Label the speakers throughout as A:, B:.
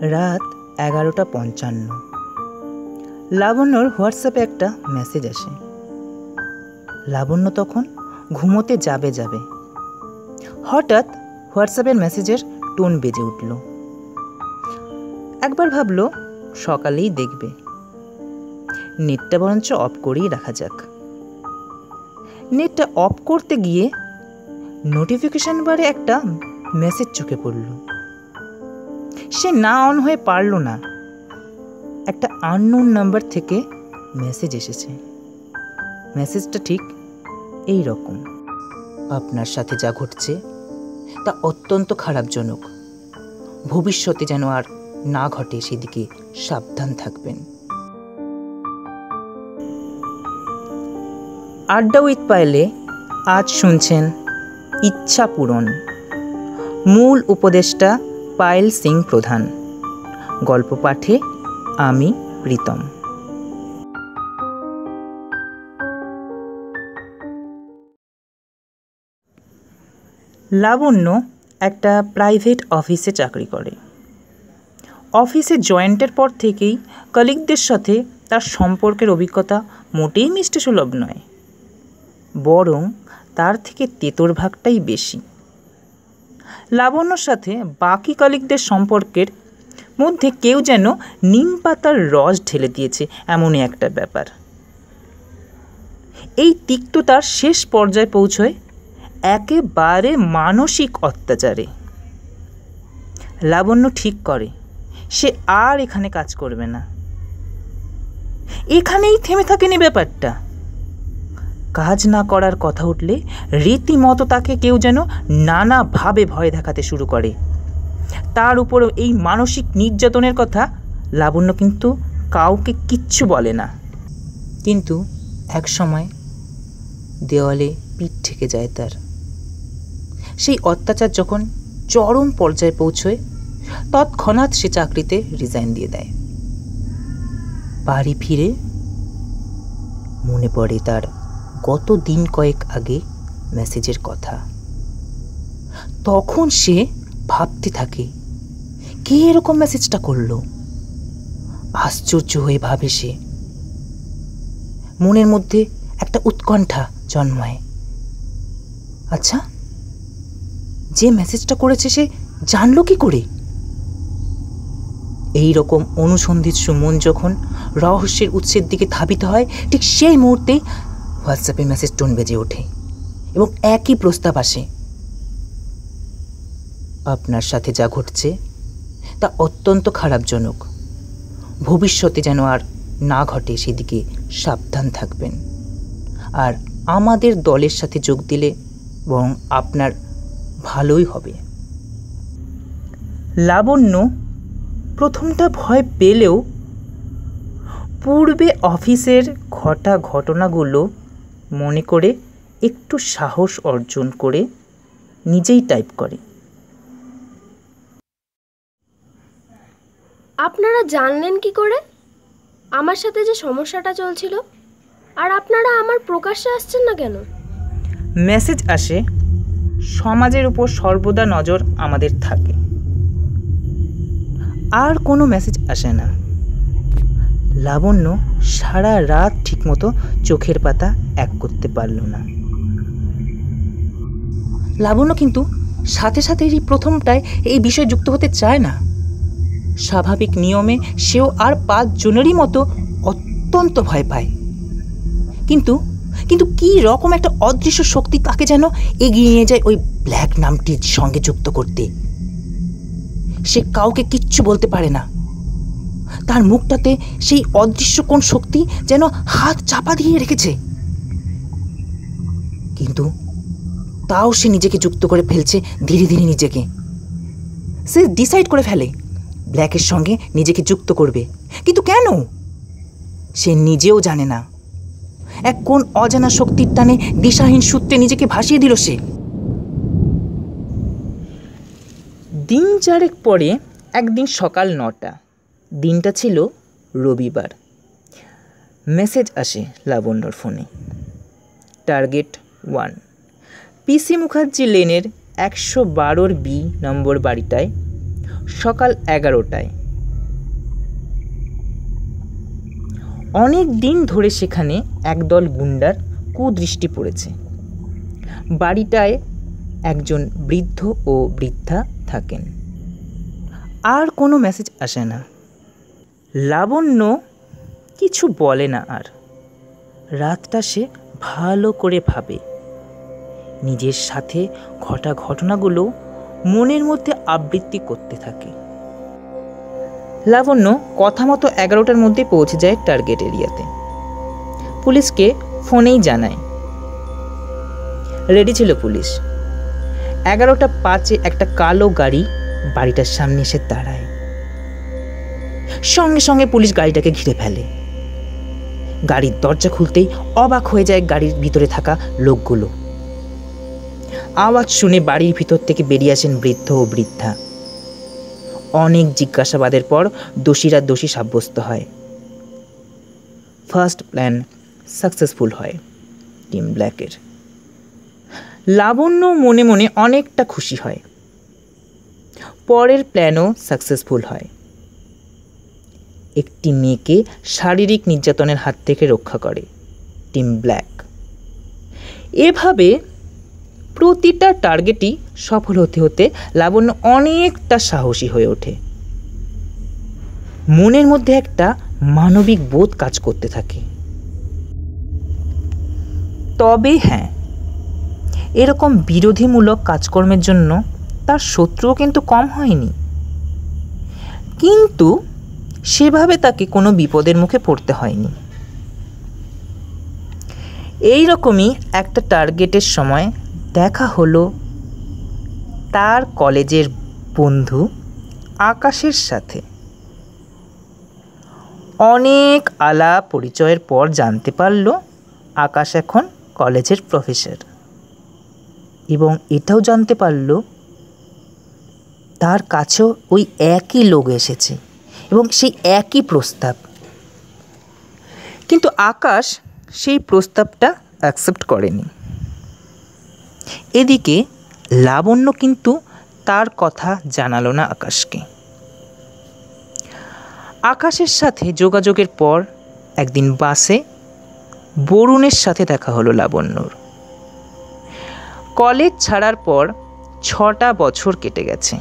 A: রাত এগারোটা পঞ্চান্ন। লাবণ্যর হোয়াটসঅ্যাপে একটা মেসেজ আসে। লাবণ্য তখন ঘুমোতে যাবে যাবে। হঠাৎ হোয়াটসঅ্যাপের মেসেজের টোন বেজে উঠল। একবার ভাবলো, সকালেই দেখবে। নেটটা বরঞ্চ অফ করেই রাখা যাক। নেটটা অফ করতে গিয়ে নোটিফিকেশন বারে একটা মেসেজ চোখে পড়ল। সে না অন হয়ে পারল না। একটা আননোন নাম্বার থেকে মেসেজ এসেছে। মেসেজটা ঠিক এই রকম আপনার সাথে যা ঘটছে, তা অত্যন্ত খারাপজনক। ভবিষ্যতে যেন আর না ঘটে সেদিকে সাবধান থাকবেন। আড্ডা উইথ পাইলে আজ শুনছেন ইচ্ছা পূরণ। মূল উপদেষ্টা পায়েল সিং প্রধান। গল্প পাঠে আমি, প্রীতম। লাবণ্য একটা প্রাইভেট অফিসে চাকরি করে। অফিসে জয়েন্টের পর থেকেই কলিগদের সাথে তার সম্পর্কের অভিজ্ঞতা মোটেই মিষ্টি সুলভ নয়, বরং তার থেকে তেতর ভাগটাই বেশি। লাবণ্যর সাথে বাকি কলিগদের সম্পর্কের মধ্যে কেউ যেন নিম পাতার রস ঢেলে দিয়েছে, এমনই একটা ব্যাপার। এই তিক্ততার শেষ পর্যায়ে পৌঁছয় একেবারে মানসিক অত্যাচারে। লাবণ্য ঠিক করে, সে আর এখানে কাজ করবে না। এখানেই থেমে থাকেনি ব্যাপারটা। কাজ না করার কথা উঠলে রীতিমতো তাকে কেউ যেন নানাভাবে ভয় দেখাতে শুরু করে। তার উপর এই মানসিক নির্যাতনের কথা লাবণ্য কিন্তু কাউকে কিচ্ছু বলে না। কিন্তু এক সময় দেওয়ালে পিঠ ঠেকে যায় তার। সেই অত্যাচার যখন চরম পর্যায়ে পৌঁছয়, তৎক্ষণাৎ সে চাকরিতে রিজাইন দিয়ে দেয়। বাড়ি ফিরে মনে পড়ে তার গত দিন কয়েক আগে মেসেজের কথা। তখন সে ভাবতে থাকে, কে এরকম মেসেজটা করল? আশ্চর্য হয়ে ভাবে সে। মনের মধ্যে একটা উৎকণ্ঠা জন্মায়। আচ্ছা যে মেসেজটা করেছে সে জানলো কি করে? এই রকম অনুসন্ধিৎসু মন যখন রহস্যের উৎসের দিকে ধাবিত হয়, ঠিক সেই মুহূর্তেই হোয়াটসঅ্যাপে মেসেজ টোন বেজে ওঠে এবং একই প্রস্তাব আসে। আপনার সাথে যা ঘটছে তা অত্যন্ত খারাপজনক। ভবিষ্যতে যেন আর না ঘটে সেদিকে সাবধান থাকবেন। আর আমাদের দলের সাথে যোগ দিলে বরং আপনার ভালোই হবে। লাবণ্য প্রথমটা ভয় পেলেও পূর্বে অফিসের ঘটা ঘটনাগুলো মনে করে একটু সাহস অর্জন করে নিজেই টাইপ করে।
B: আপনারা জানলেন কি করে? আমার সাথে যে সমস্যাটা চলছিল? আর আপনারা আমার প্রকাশ্যে আসছেন না কেন?
A: মেসেজ আসে সমাজের উপর সর্বদা নজর আমাদের থাকে। আর কোনো মেসেজ আসে না। লাবণ্য সারা রাত ঠিকমতো চোখের পাতা এক করতে পারল না। লাবণ্য কিন্তু সাথে সাথে এই প্রথমটায় এই বিষয় যুক্ত হতে চায় না। স্বাভাবিক নিয়মে সেও আর পাঁচজনেরই মতো অত্যন্ত ভয় পায়। কিন্তু কিন্তু কি রকম একটা অদৃশ্য শক্তি তাকে যেন এগিয়ে নিয়ে যায় ওই ব্ল্যাক নামটির সঙ্গে যুক্ত করতে? সে কাউকে কিচ্ছু বলতে পারে না। তার মুখটাতে সেই অদৃশ্য কোন শক্তি যেন হাত চাপা দিয়ে রেখেছে। কিন্তু তাও সে নিজেকে যুক্ত করে ফেলছে ধীরে ধীরে নিজেকে। সে ডিসাইড করে ফেলে, ব্ল্যাকের সঙ্গে নিজেকে যুক্ত করবে। কিন্তু কেন? সে নিজেও জানে না। এক কোন অজানা শক্তির টানে দিশাহীন সূত্রে নিজেকে ভাসিয়ে দিল সে। দিন চারেক পরে, একদিন সকাল নটা, দিনটা ছিল রবিবার। মেসেজ আসে লাবণ্যর ফোনে। Target one. পিসি মুখার্জি লেনের একশো বারোর বি নম্বর বাড়িটায় সকাল এগারোটায়। অনেক দিন ধরে সেখানে একদল গুন্ডার কুদৃষ্টি পড়েছে। বাড়িটায় একজন বৃদ্ধ ও বৃদ্ধা থাকেন। আর কোনো মেসেজ আসে না। লাবণ্য কিছু বলে না আর। রাতটা সে ভালো করে ভাবে। নিজের সাথে ঘটা ঘটনাগুলো মনের মধ্যে আবৃত্তি করতে থাকে। লাবণ্য কথা মতো এগারোটার মধ্যে পৌঁছে যায় টার্গেট এরিয়াতে। পুলিশকে ফোনেই জানায়। রেডি ছিল পুলিশ। এগারোটা পাঁচে একটা কালো গাড়ি বাড়িটার সামনে এসে দাঁড়ায়। সঙ্গে সঙ্গে পুলিশ গাড়িটাকে ঘিরে ফেলে। গাড়ির দরজা খুলতেই অবাক হয়ে যায় গাড়ির ভিতরে থাকা লোকগুলো। আওয়াজ শুনে বাড়ির ভিতর থেকে বেরিয়ে আসেন বৃদ্ধ ও বৃদ্ধা। অনেক জিজ্ঞাসাবাদের পর দোষীরা দোষী সাব্যস্ত হয়। ফার্স্ট প্ল্যান সাকসেসফুল হয় টিম ব্ল্যাকের লাবণ্য মনে মনে অনেকটা খুশি হয়। পরের প্ল্যানও সাকসেসফুল হয়। একটি মেয়েকে শারীরিক নির্যাতনের হাত থেকে রক্ষা করে টিম ব্ল্যাক এভাবে প্রতিটা টার্গেটই সফল হতে হতে লাবণ্য অনেকটা সাহসী হয়ে ওঠে। মনের মধ্যে একটা মানবিক বোধ কাজ করতে থাকে। তবে হ্যাঁ এরকম বিরোধীমূলক কাজকর্মের জন্য তার শত্রুও কিন্তু কম হয়নি। কিন্তু সেভাবে তাকে কোনো বিপদের মুখে পড়তে হয়নি। এই রকমই একটা টার্গেটের সময় দেখা হলো তার কলেজের বন্ধু আকাশের সাথে। অনেক আলাপ পরিচয়ের পর জানতে পারল আকাশ এখন কলেজের প্রফেসর। এবং এটাও জানতে পারল তার কাছেও ওই একই লোক এসেছে এবং সেই একই প্রস্তাব। কিন্তু আকাশ সেই প্রস্তাবটা অ্যাকসেপ্ট করেনি। এদিকে লাবণ্য কিন্তু তার কথা জানালো না আকাশকে। আকাশের সাথে যোগাযোগের পর একদিন বাসে বরুণের সাথে দেখা হলো লাবণ্যর। কলেজ ছাড়ার পর ছটা বছর কেটে গেছে।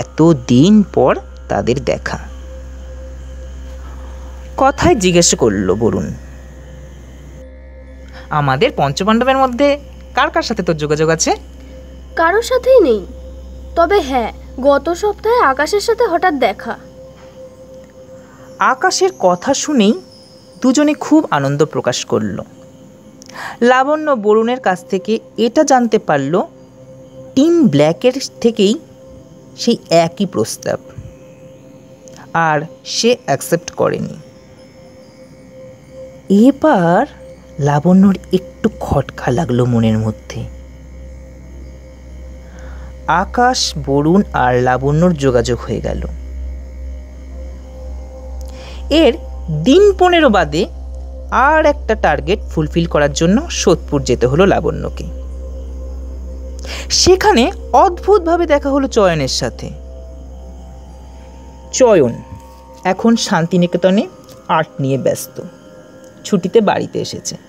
A: এত দিন পর তাদের দেখা। কথায় জিজ্ঞেস করল বরুণ, আমাদের পঞ্চপাণ্ডবের মধ্যে কার কার সাথে তোর যোগাযোগ আছে?
B: কারোর সাথেই নেই। তবে হ্যাঁ গত সপ্তাহে আকাশের সাথে হঠাৎ দেখা।
A: আকাশের কথা শুনেই দুজনে খুব আনন্দ প্রকাশ করল। লাবণ্য বরুণের কাছ থেকে এটা জানতে পারল টিম ব্ল্যাকের থেকেই সেই একই প্রস্তাব। আর সে অ্যাকসেপ্ট করেনি। এবার লাবণ্যর একটু খটকা লাগল মনের মধ্যে। আকাশ, বরুণ আর লাবণ্যর যোগাযোগ হয়ে গেল। এর দিন পনেরো বাদে আর একটা টার্গেট ফুলফিল করার জন্য সোদপুর যেতে হলো লাবণ্যকে। সেখানে অদ্ভুতভাবে দেখা হলো চয়নের সাথে। চয়ন এখন শান্তিনিকেতনে আর্ট নিয়ে ব্যস্ত। ছুটিতে বাড়িতে এসেছে।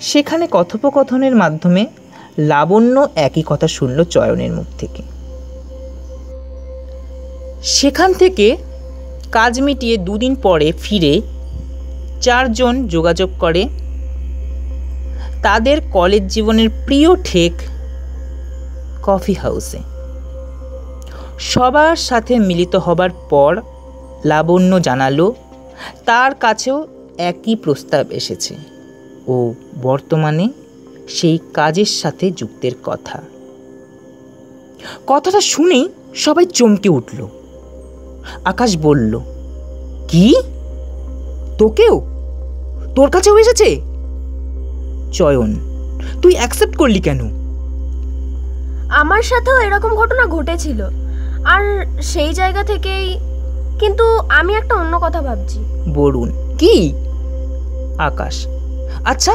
A: সেখানে কথোপকথনের মাধ্যমে লাবণ্য একই কথা শুনল চয়নের মুখ থেকে। সেখান থেকে কাজ মিটিয়ে দুদিন পরে ফিরে চারজন যোগাযোগ করে। তাদের কলেজ জীবনের প্রিয় ঠেক কফি হাউসে। সবার সাথে মিলিত হবার পর লাবণ্য জানালো, তার কাছেও একই প্রস্তাব এসেছে। ও বর্তমানে সেই কাজের সাথে যুক্তের কথা। কথাটা শুনেই সবাই চমকে উঠল। আকাশ বলল কি? তোকেও? তোর কাছেও এসেছে? চয়ন তুই অ্যাকসেপ্ট করলি কেন?
B: আমার সাথেও এরকম ঘটনা ঘটেছিল। আর সেই জায়গা থেকেই কিন্তু আমি একটা অন্য কথা ভাবছি।
A: বরুণ কি? আকাশ আচ্ছা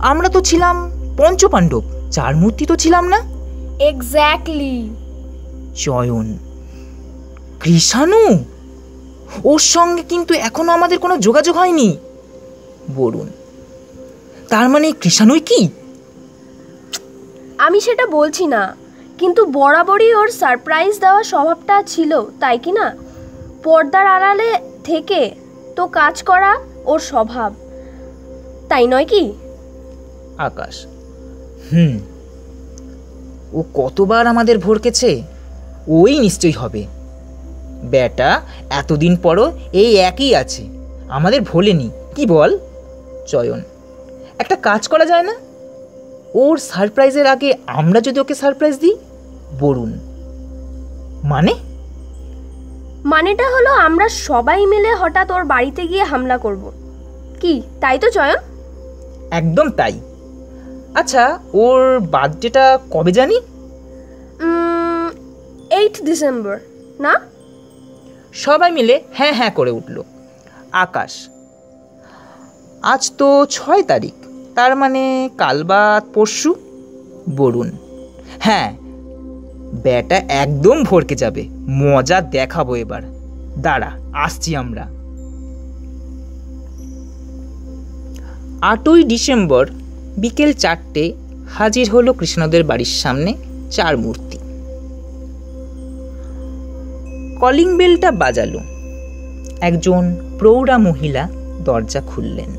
A: আমরা তো ছিলাম পঞ্চপাণ্ডব চার মূর্তি তো ছিলাম না?
B: এক্স্যাক্টলি
A: চয়ন কৃষাণু? ওর সঙ্গে কিন্তু এখনও আমাদের কোনো যোগাযোগ হয়নি। বরুণ তার মানে কৃষাণুই কি?
B: আমি সেটা বলছি না কিন্তু বরাবরই ওর সারপ্রাইজ দেওয়ার স্বভাবটা ছিল তাই কি না? পর্দার আড়ালে থেকে তো কাজ করা ওর স্বভাব। তাই নয় কি?
A: আকাশ। হুম। ও কতবার আমাদের ভরকেছে ওই নিশ্চয়ই হবে। ব্যাটা এতদিন পরও এই একই আছে। আমাদের ভোলেনি কি বল? চয়ন। একটা কাজ করা যায় না? ওর সারপ্রাইজের আগে আমরা যদি ওকে সারপ্রাইজ দিই বরুণ। মানে?
B: মানেটা হলো আমরা সবাই মিলে হঠাৎ ওর বাড়িতে গিয়ে হামলা করব। কি তাই তো চয়ন?
A: একদম তাই। আচ্ছা ওর বার্থডেটা কবে জানি?
B: এইট ডিসেম্বর না?
A: সবাই মিলে হ্যাঁ হ্যাঁ করে উঠল। আকাশ আজ তো ছয় তারিখ তার মানে কাল বা পরশু? বরুণ হ্যাঁ ব্যাটা একদম ভরকে যাবে মজা দেখাবো এবার। দাঁড়া আসছি আমরা। আটই ডিসেম্বর বিকেল চারটে হাজির হলো কৃষ্ণদের বাড়ির সামনে চার মূর্তি। কলিং বেলটা বাজালো। একজন প্রৌঢ়া মহিলা দরজা খুললেন।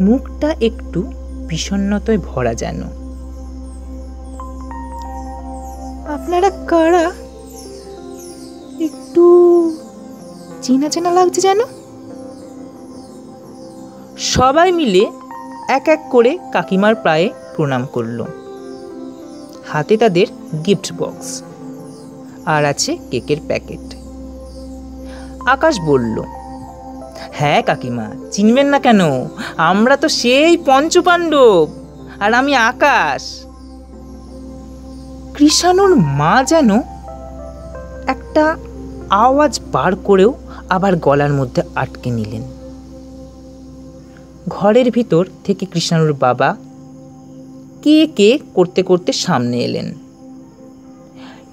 A: মুখটা একটু বিষণ্ণতায় ভরা যেন। আপনারা কারা? একটু চেনা চেনা লাগছে যেন? সবাই মিলে এক এক করে কাকিমার প্রায়ে প্রণাম করল। হাতে তাদের গিফট বক্স আর আছে কেকের প্যাকেট। আকাশ বলল হ্যাঁ কাকিমা, চিনবেন না কেন? আমরা তো সেই পঞ্চপাণ্ডব আর আমি আকাশ। কৃষাণুর মা যেন একটা আওয়াজ বার করেও আবার গলার মধ্যে আটকে নিলেন। ঘরের ভিতর থেকে কৃষ্ণাণুর বাবা কে কে করতে করতে সামনে এলেন।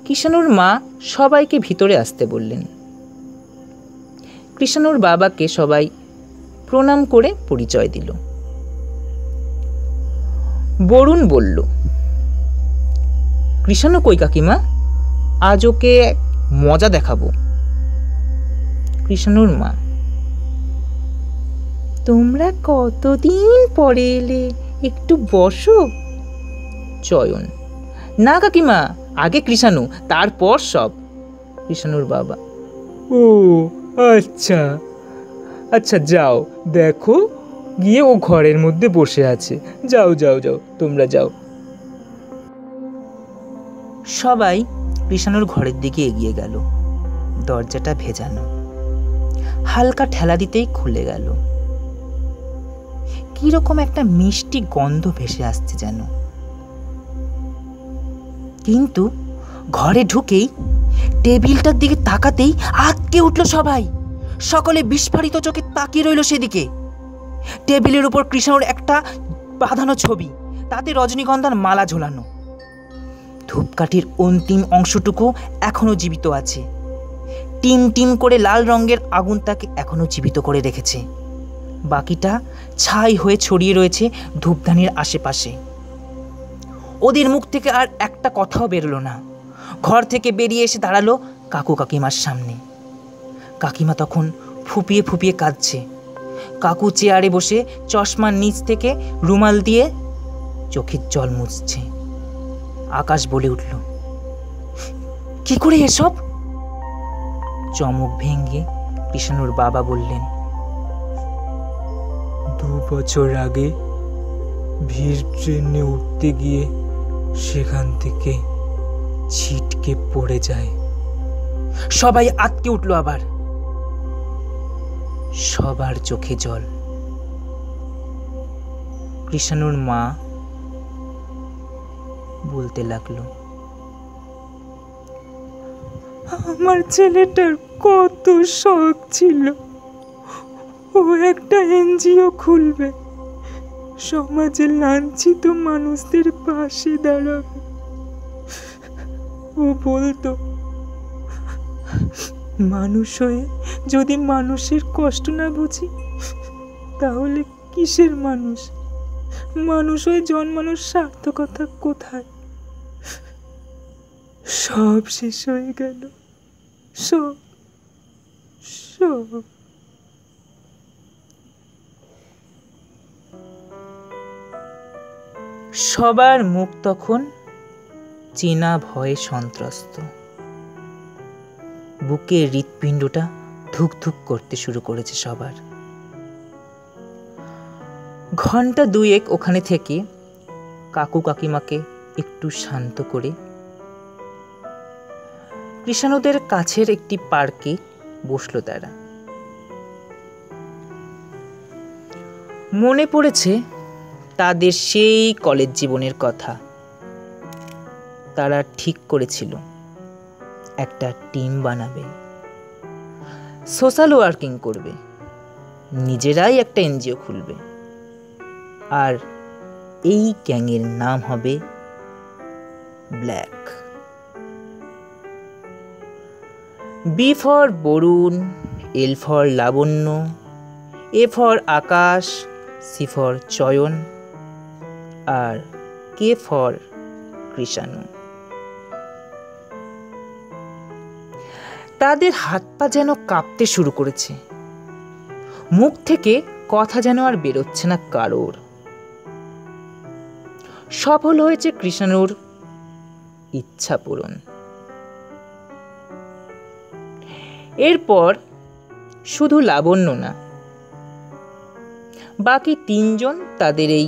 A: কৃষাণুর মা সবাইকে ভিতরে আসতে বললেন। কৃষাণুর বাবাকে সবাই প্রণাম করে পরিচয় দিল। বরুণ বলল কৃষাণু কই কাকিমা? আজ ওকে মজা দেখাবো। কৃষাণুর মা তোমরা কতদিন পরে এলে? একটু বসো। চয়ন। না কাকিমা আগে কৃষাণু তারপর সব। কৃষাণুর বাবা।
C: ও আচ্ছা। আচ্ছা যাও। দেখো গিয়ে ও ঘরের মধ্যে বসে আছে। যাও যাও যাও তোমরা যাও।
A: সবাই কৃষাণুর ঘরের দিকে এগিয়ে গেল। দরজাটা ভেজানো। হালকা ঠেলা দিতেই খুলে গেল। কীরকম একটা মিষ্টি গন্ধ ভেসে আসছে যেন। কিন্তু ঘরে ঢুকেই টেবিলটার দিকে তাকাতেই আটকে উঠল সবাই। সকলে বিস্ফারিত চোখে তাকিয়ে রইল সেদিকে। টেবিলের উপর কৃষ্ণর একটা বাঁধানো ছবি, তাতে রজনীগন্ধার মালা ঝোলানো। ধূপকাঠির অন্তিম অংশটুকু এখনও জীবিত আছে। টিম টিম করে লাল রঙের আগুন তাকে এখনও জীবিত করে রেখেছে। বাকিটা ছাই হয়ে ছড়িয়ে রয়েছে ধূপধানির আশেপাশে। ওদের মুখ থেকে আর একটা কথাও বেরোলো না। ঘর থেকে বেরিয়ে এসে দাঁড়াল কাকু কাকিমার সামনে। কাকিমা তখন ফুপিয়ে ফুপিয়ে কাঁদছে। কাকু চেয়ারে বসে চশমার নিচ থেকে রুমাল দিয়ে চোখের জল মুছছে। আকাশ বলে উঠল, কি করে এসব? চমক ভেঙ্গে কৃষ্ণুর বাবা বললেন
C: বছর আগে ভিড় ট্রেনে উঠতে গিয়ে সেখান থেকে ছিটকে পড়ে যায়।
A: সবাই আটকে উঠল আবার। সবার চোখে জল। কৃষ্ণুর মা বলতে লাগল,
C: আমার ছেলেটার কত শখ ছিল। ও একটা এনজিও খুলবে। সমাজে লাঞ্ছিত মানুষদের পাশে দাঁড়াবে। ও বলতো, মানুষ হয়ে যদি মানুষের কষ্ট না বুঝি, তাহলে কিসের মানুষ? মানুষ হয়ে জন্মানোর সার্থকতা কোথায়? সব শেষ হয়ে গেল। সব সব।
A: সবার মুখ তখন চেনা ভয়ে সন্ত্রস্ত। বুকের হৃৎপিণ্ডটা ধুক ধুক করতে শুরু করেছে সবার। ঘণ্টা দুয়েক ওখানে থেকে কাকু কাকিমাকে একটু শান্ত করে কৃষাণুদের কাছের একটি পার্কে বসল তারা। মনে পড়েছে তাদের সেই কলেজ জীবনের কথা। তারা ঠিক করেছিল, একটা টিম বানাবে। সোশ্যাল ওয়ার্কিং করবে। নিজেরাই একটা এনজিও খুলবে। আর এই গ্যাংয়ের নাম হবে black. B for Barun, L for Labanya, A for Akash, C for Chayan. R K for Krishanu? তাদের হাত পা যেন কাঁপতে শুরু করেছে। মুখ থেকে কথা যেন আর বেরোচ্ছে না কারোর। সফল হয়েছে কৃষাণুর ইচ্ছা পূরণ। এরপর শুধু লাবণ্য না, বাকি তিনজন তাদের এই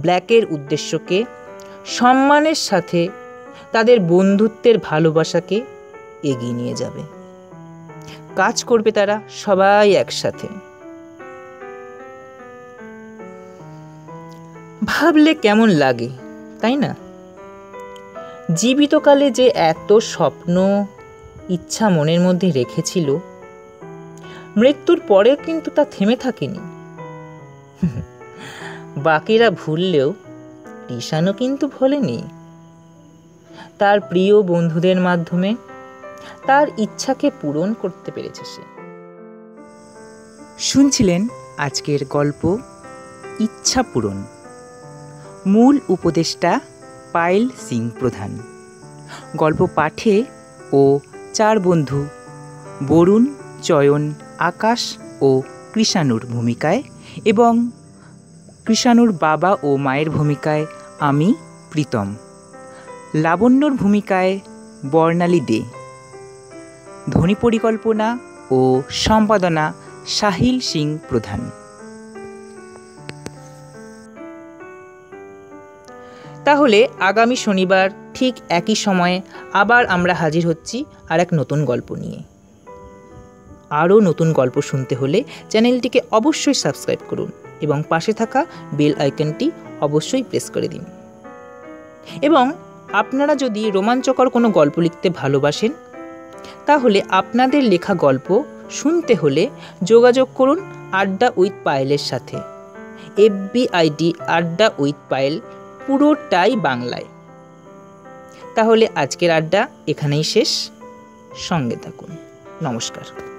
A: ব্ল্যাকের উদ্দেশ্যকে, সম্মানের সাথে তাদের বন্ধুত্বের ভালোবাসাকে এগিয়ে নিয়ে যাবে। কাজ করবে তারা সবাই একসাথে। ভাবলে কেমন লাগে, তাই না? জীবিতকালে যে এত স্বপ্ন, ইচ্ছা মনের মধ্যে রেখেছিল, মৃত্যুর পরেও কিন্তু তা থেমে থাকেনি। বাকিরা ভুললেও কৃষাণও কিন্তু ভোলেনি। তার প্রিয় বন্ধুদের মাধ্যমে তার ইচ্ছাকে পূরণ করতে পেরেছে সে। শুনছিলেন আজকের গল্প ইচ্ছা পূরণ। মূল উপদেষ্টা পায়েল সিং প্রধান। গল্প পাঠে ও চার বন্ধু বরুণ, চয়ন, আকাশ ও কৃষাণুর ভূমিকায় এবং কৃষাণুর বাবা ও মায়ের ভূমিকায় আমি প্রীতম। লাবণ্যর ভূমিকায় বর্ণালী দে। ধ্বনি পরিকল্পনা ও সম্পাদনা সাহিল সিং প্রধান। তাহলে আগামী শনিবার ঠিক একই সময়ে আবার আমরা হাজির হচ্ছি আর এক নতুন গল্প নিয়ে। আরও নতুন গল্প শুনতে হলে চ্যানেলটিকে অবশ্যই সাবস্ক্রাইব করুন। এবং পাশে থাকা বেল আইকনটি অবশ্যই প্রেস করে দিন। এবং আপনারা যদি রোমাঞ্চকর কোনো গল্প লিখতে ভালোবাসেন, তাহলে আপনাদের লেখা গল্প শুনতে হলে যোগাযোগ করুন আড্ডা উইথ পায়েলের সাথে। FB ID Adda with Payel পুরোটাই বাংলায়। তাহলে আজকের আড্ডা এখানেই শেষ। সঙ্গে থাকুন। নমস্কার।